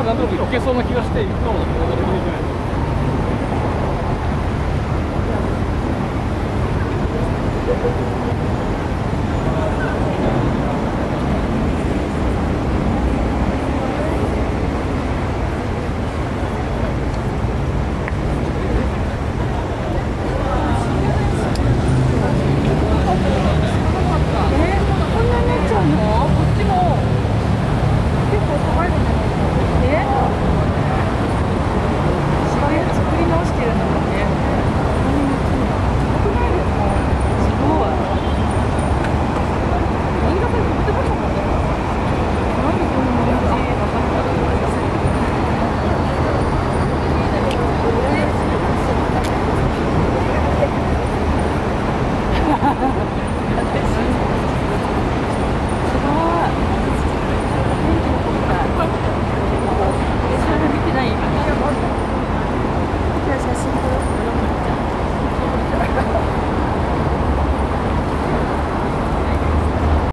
かなんとなくいけそうな気がして行くかもだけど誰も行けない